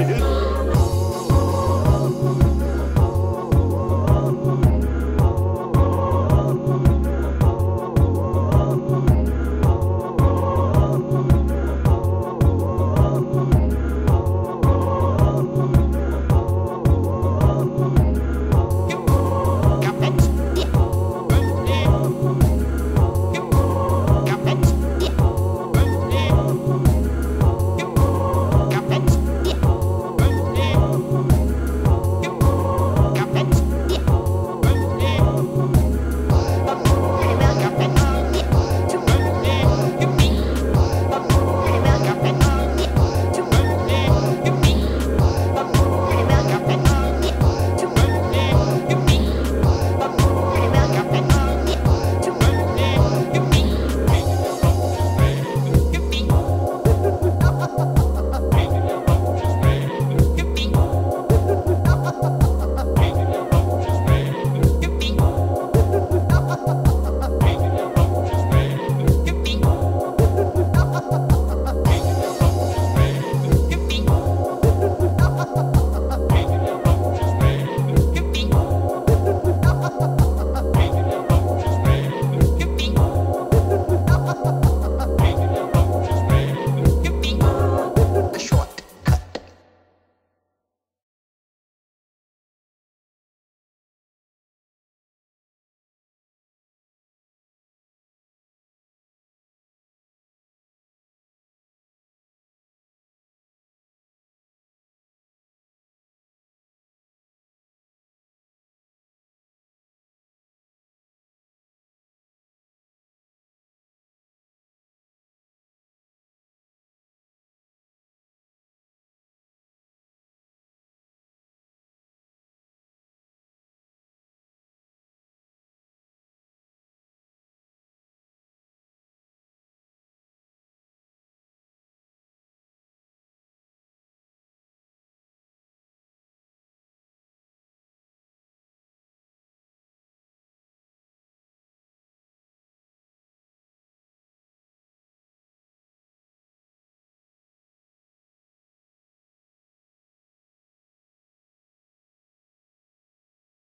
is